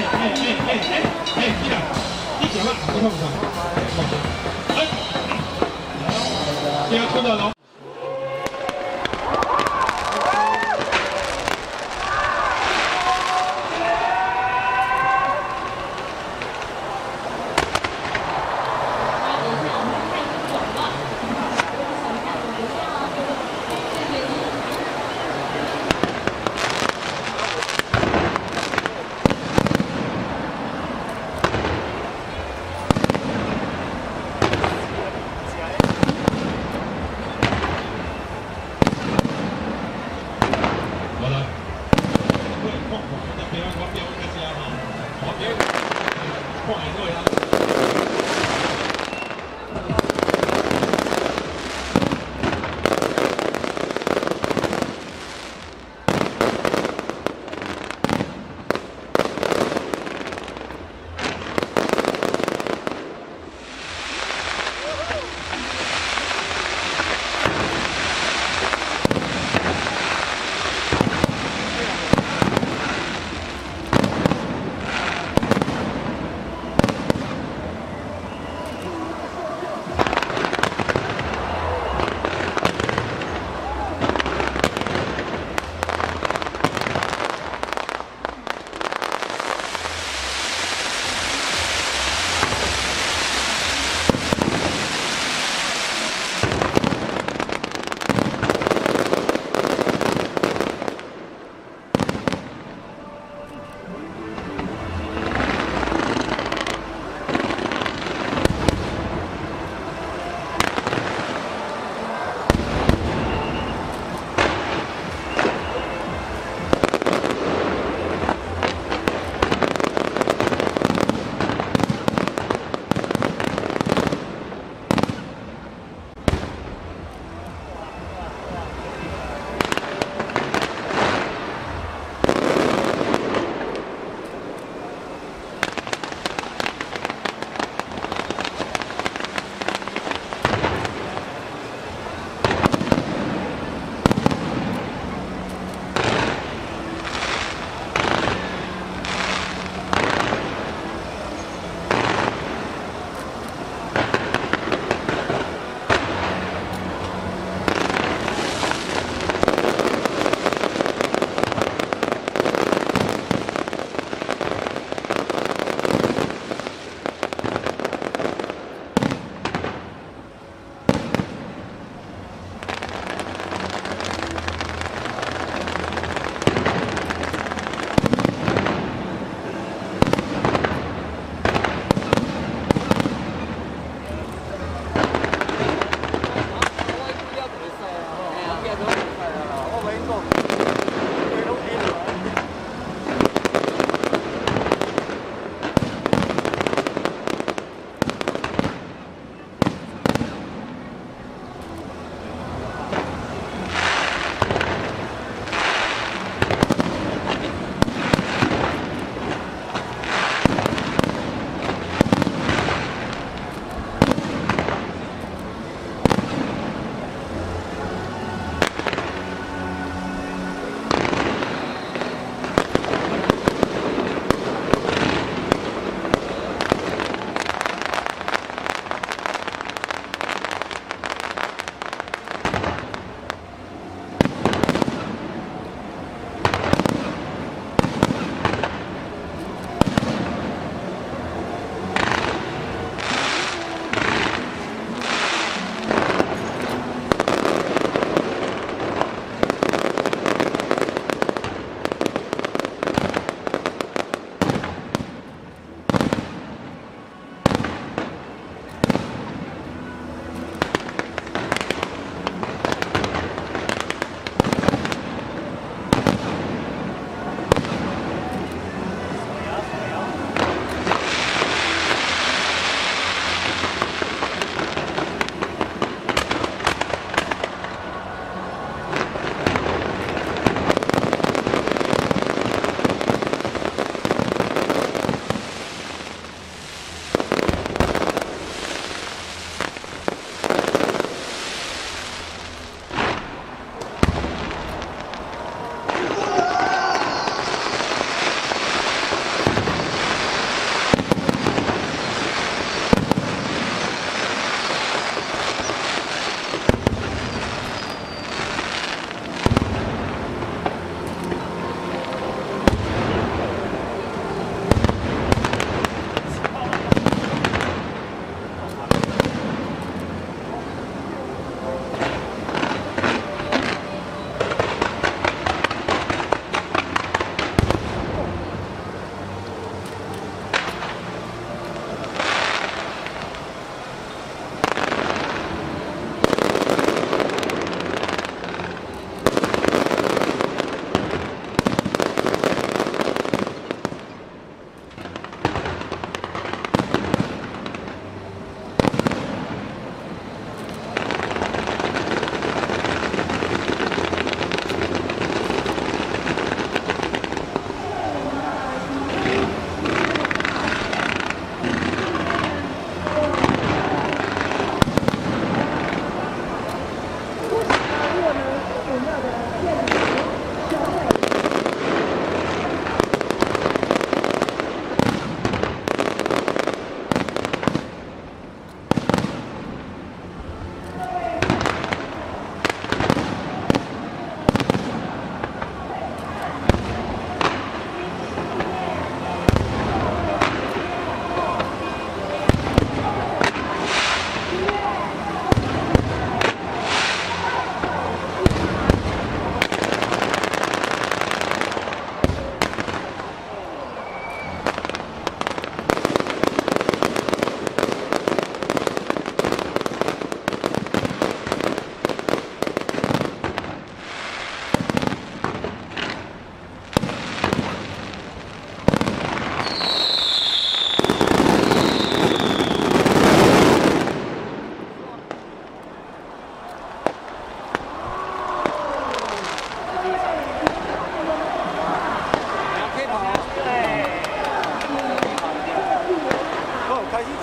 哎哎哎哎，你俩，你讲了，不痛不痛，哎，不要拖到了。我别，我别，我别，我别，我别，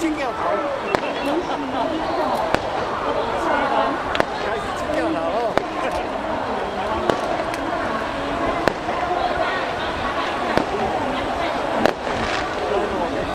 Trên.